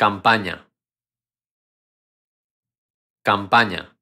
campaña. Campaña.